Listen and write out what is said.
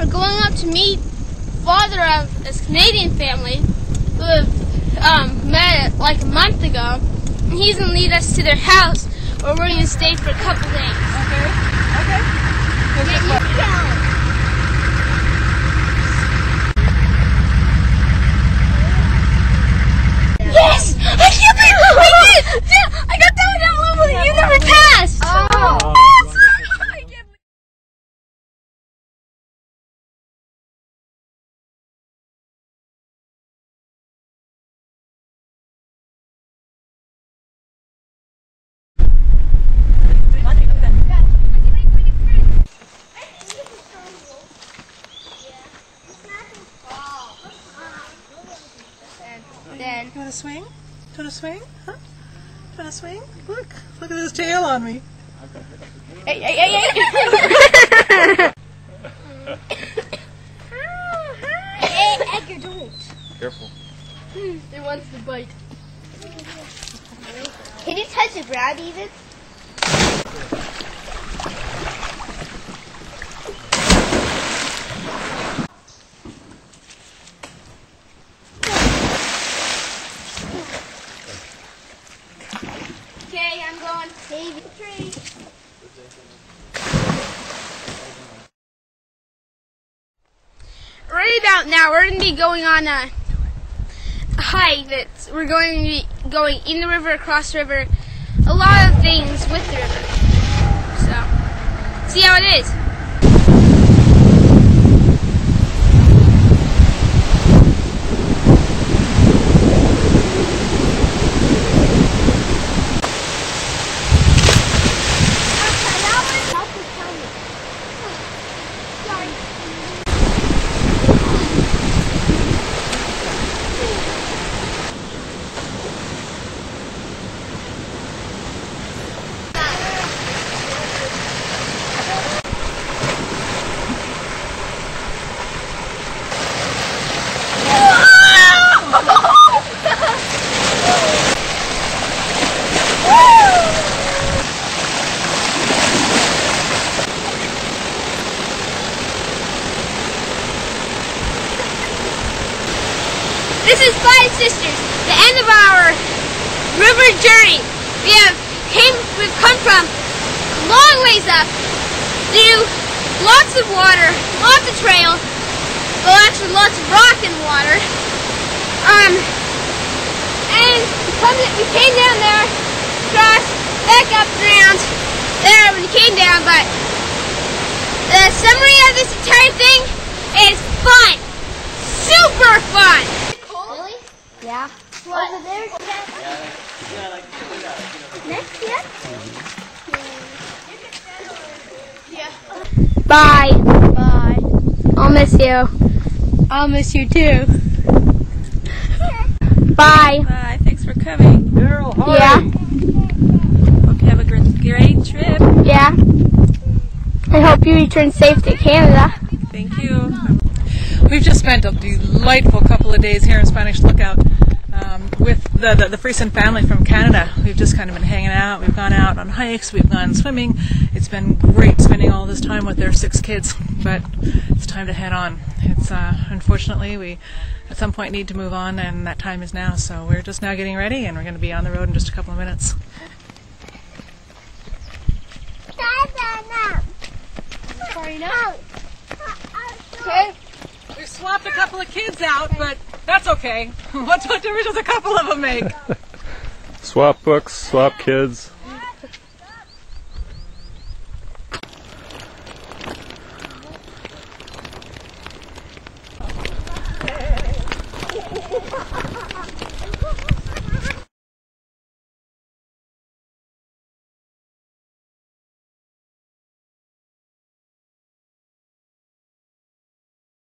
We're going up to meet father of this Canadian family who have um, met like a month ago. And he's gonna lead us to their house where we're gonna stay for a couple days. Okay. Okay. Here's You want to swing? Do you want to swing? Huh? Do you want to swing? Look. Look at this tail on me. Hey, hey, hey, hey! hey, Edgar, don't. Careful. Hmm, it wants to bite. Can you touch the ground even? The tree. Right about now, we're going to be going on a hike. That's we're going to be going in the river, across the river, a lot of things with the river. So, see how it is. This is Five Sisters, the end of our river journey. We have came, we've come from long ways up through lots of water, lots of trail, well actually lots of rock and water. Um, and we, come, we came down there, crossed, back up around there when we came down, but the summary of this entire thing is fun. Super fun! Really? Yeah. Over there? Next, yeah? Bye. Bye. I'll miss you. I'll miss you too. Bye. Bye. Thanks for coming. Yeah. Hope you have a great, great trip. Yeah. I hope you return safe to Canada. Thank you. We've just spent a delightful couple of days here in Spanish Lookout um, with the, the, the Friesen family from Canada. We've just kind of been hanging out. We've gone out on hikes. We've gone swimming. It's been great spending all this time with their six kids, but it's time to head on. It's uh, unfortunately we at some point need to move on, and that time is now. So we're just now getting ready, and we're going to be on the road in just a couple of minutes. Sorry, no. Okay. Swapped a couple of kids out, but that's okay. What's what difference does a couple of them make? Swap books, swap kids.